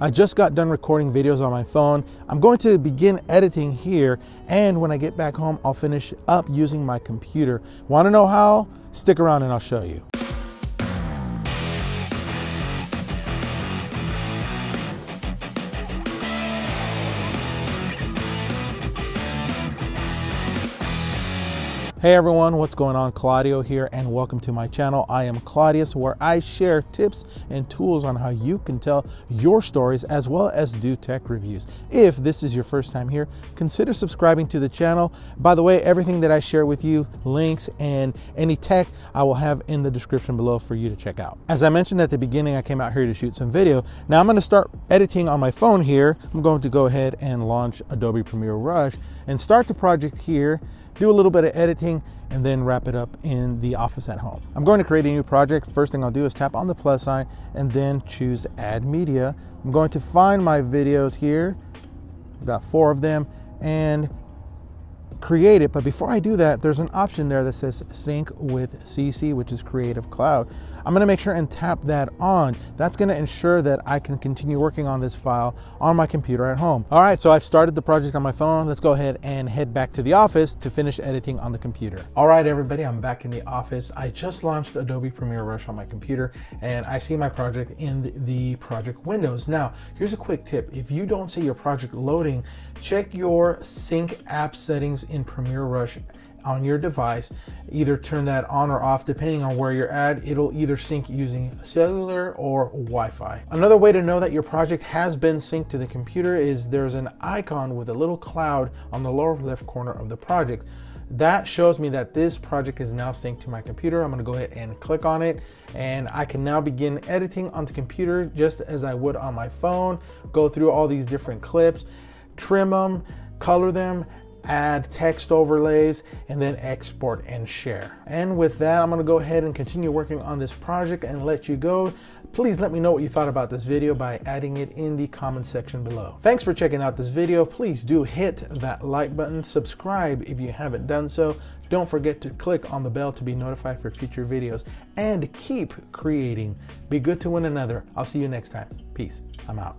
I just got done recording videos on my phone. I'm going to begin editing here, and when I get back home, I'll finish up using my computer. Want to know how? Stick around and I'll show you. Hey everyone, what's going on? Claudio here, and welcome to my channel. I am Claudius, where I share tips and tools on how you can tell your stories as well as do tech reviews. If this is your first time here, consider subscribing to the channel. By the way, everything that I share with you, links and any tech, I will have in the description below for you to check out. As I mentioned at the beginning, I came out here to shoot some video. Now I'm going to start editing on my phone here. I'm going to go ahead and launch Adobe Premiere Rush and start the project here do a little bit of editing, and then wrap it up in the office at home. I'm going to create a new project. First thing I'll do is tap on the plus sign and then choose add media. I'm going to find my videos here. I've got four of them and create it. But before I do that, there's an option there that says sync with CC, which is Creative Cloud. I'm gonna make sure and tap that on. That's gonna ensure that I can continue working on this file on my computer at home. All right, so I've started the project on my phone. Let's go ahead and head back to the office to finish editing on the computer. All right, everybody, I'm back in the office. I just launched Adobe Premiere Rush on my computer and I see my project in the project windows. Now, here's a quick tip. If you don't see your project loading, check your sync app settings in Premiere Rush on your device. Either turn that on or off depending on where you're at. It'll either sync using cellular or Wi-Fi. Another way to know that your project has been synced to the computer is there's an icon with a little cloud on the lower left corner of the project. That shows me that this project is now synced to my computer. I'm gonna go ahead and click on it and I can now begin editing on the computer just as I would on my phone, go through all these different clips, trim them, color them, add text overlays, and then export and share. And with that, I'm gonna go ahead and continue working on this project and let you go. Please let me know what you thought about this video by adding it in the comment section below. Thanks for checking out this video. Please do hit that like button, subscribe if you haven't done so. Don't forget to click on the bell to be notified for future videos and keep creating. Be good to one another. I'll see you next time. Peace. I'm out.